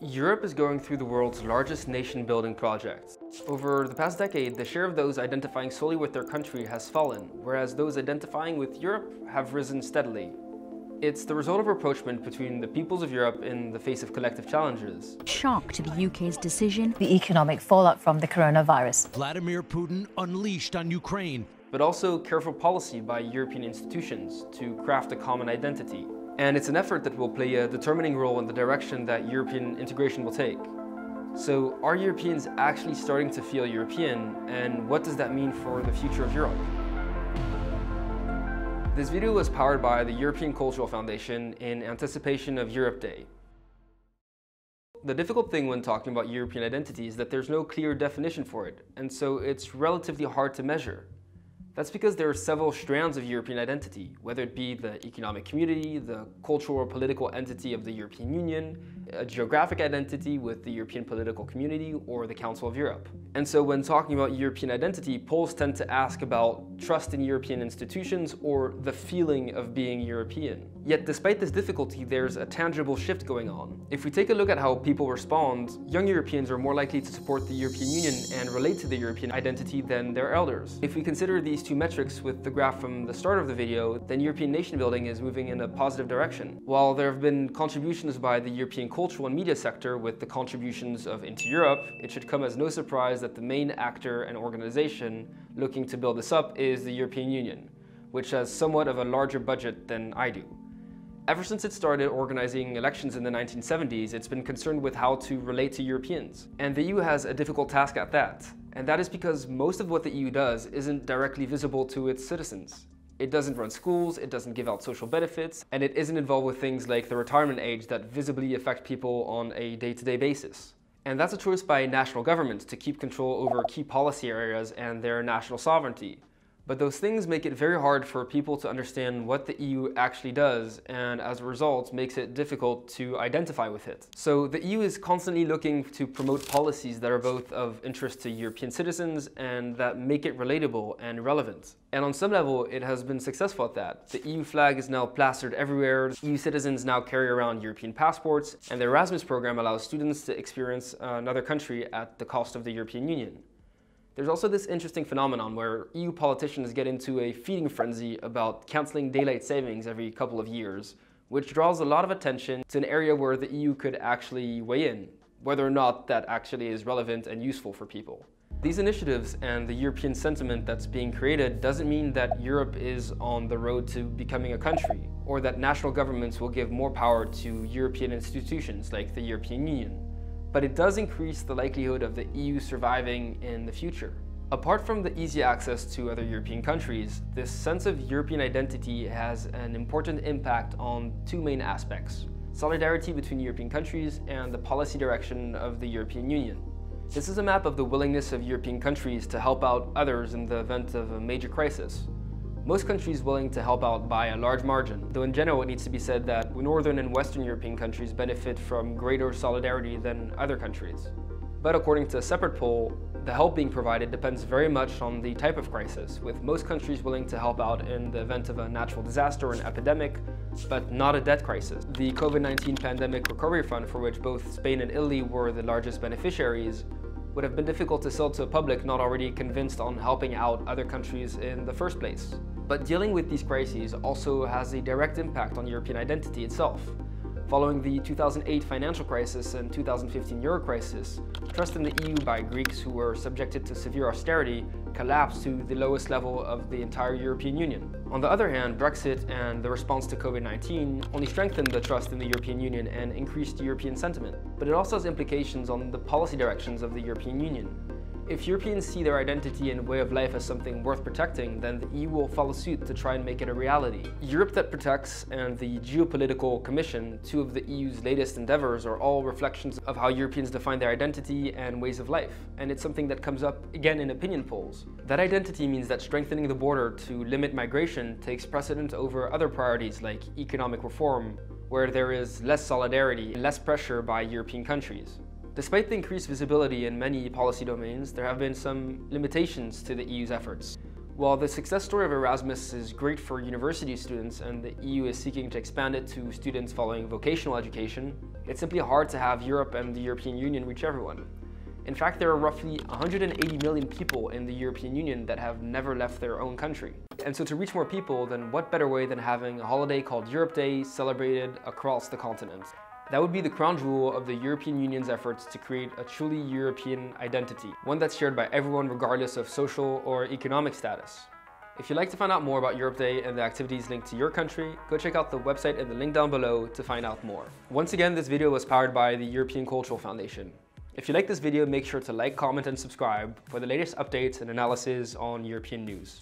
Europe is going through the world's largest nation-building project. Over the past decade, the share of those identifying solely with their country has fallen, whereas those identifying with Europe have risen steadily. It's the result of rapprochement between the peoples of Europe in the face of collective challenges. Shock to the UK's decision. The economic fallout from the coronavirus. Vladimir Putin unleashed on Ukraine. But also careful policy by European institutions to craft a common identity and it's an effort that will play a determining role in the direction that European integration will take. So are Europeans actually starting to feel European, and what does that mean for the future of Europe? This video was powered by the European Cultural Foundation in anticipation of Europe Day. The difficult thing when talking about European identity is that there's no clear definition for it, and so it's relatively hard to measure. That's because there are several strands of European identity, whether it be the economic community, the cultural or political entity of the European Union, a geographic identity with the European political community, or the Council of Europe. And so when talking about European identity, polls tend to ask about trust in European institutions or the feeling of being European. Yet despite this difficulty, there's a tangible shift going on. If we take a look at how people respond, young Europeans are more likely to support the European Union and relate to the European identity than their elders. If we consider these two metrics with the graph from the start of the video, then European nation building is moving in a positive direction. While there have been contributions by the European cultural and media sector with the contributions of Into Europe, it should come as no surprise that the main actor and organization looking to build this up is the European Union, which has somewhat of a larger budget than I do. Ever since it started organizing elections in the 1970s, it's been concerned with how to relate to Europeans. And the EU has a difficult task at that. And that is because most of what the EU does isn't directly visible to its citizens. It doesn't run schools, it doesn't give out social benefits, and it isn't involved with things like the retirement age that visibly affect people on a day-to-day -day basis. And that's a choice by national governments to keep control over key policy areas and their national sovereignty. But those things make it very hard for people to understand what the EU actually does, and as a result, makes it difficult to identify with it. So the EU is constantly looking to promote policies that are both of interest to European citizens and that make it relatable and relevant. And on some level, it has been successful at that. The EU flag is now plastered everywhere, EU citizens now carry around European passports, and the Erasmus program allows students to experience uh, another country at the cost of the European Union. There's also this interesting phenomenon where EU politicians get into a feeding frenzy about cancelling daylight savings every couple of years, which draws a lot of attention to an area where the EU could actually weigh in, whether or not that actually is relevant and useful for people. These initiatives and the European sentiment that's being created doesn't mean that Europe is on the road to becoming a country, or that national governments will give more power to European institutions like the European Union but it does increase the likelihood of the EU surviving in the future. Apart from the easy access to other European countries, this sense of European identity has an important impact on two main aspects, solidarity between European countries and the policy direction of the European Union. This is a map of the willingness of European countries to help out others in the event of a major crisis most countries willing to help out by a large margin, though in general it needs to be said that Northern and Western European countries benefit from greater solidarity than other countries. But according to a separate poll, the help being provided depends very much on the type of crisis, with most countries willing to help out in the event of a natural disaster or an epidemic, but not a debt crisis. The COVID-19 Pandemic Recovery Fund, for which both Spain and Italy were the largest beneficiaries, would have been difficult to sell to a public not already convinced on helping out other countries in the first place. But dealing with these crises also has a direct impact on European identity itself. Following the 2008 financial crisis and 2015 euro crisis, trust in the EU by Greeks who were subjected to severe austerity collapsed to the lowest level of the entire European Union. On the other hand, Brexit and the response to COVID-19 only strengthened the trust in the European Union and increased European sentiment. But it also has implications on the policy directions of the European Union. If Europeans see their identity and way of life as something worth protecting, then the EU will follow suit to try and make it a reality. Europe That Protects and the Geopolitical Commission, two of the EU's latest endeavors, are all reflections of how Europeans define their identity and ways of life, and it's something that comes up again in opinion polls. That identity means that strengthening the border to limit migration takes precedence over other priorities like economic reform, where there is less solidarity and less pressure by European countries. Despite the increased visibility in many policy domains, there have been some limitations to the EU's efforts. While the success story of Erasmus is great for university students and the EU is seeking to expand it to students following vocational education, It's simply hard to have Europe and the European Union reach everyone. In fact, there are roughly 180 million people in the European Union that have never left their own country. And so to reach more people, then what better way than having a holiday called Europe Day celebrated across the continent? That would be the crown jewel of the European Union's efforts to create a truly European identity, one that's shared by everyone regardless of social or economic status. If you'd like to find out more about Europe Day and the activities linked to your country, go check out the website in the link down below to find out more. Once again, this video was powered by the European Cultural Foundation. If you like this video, make sure to like, comment, and subscribe for the latest updates and analysis on European news.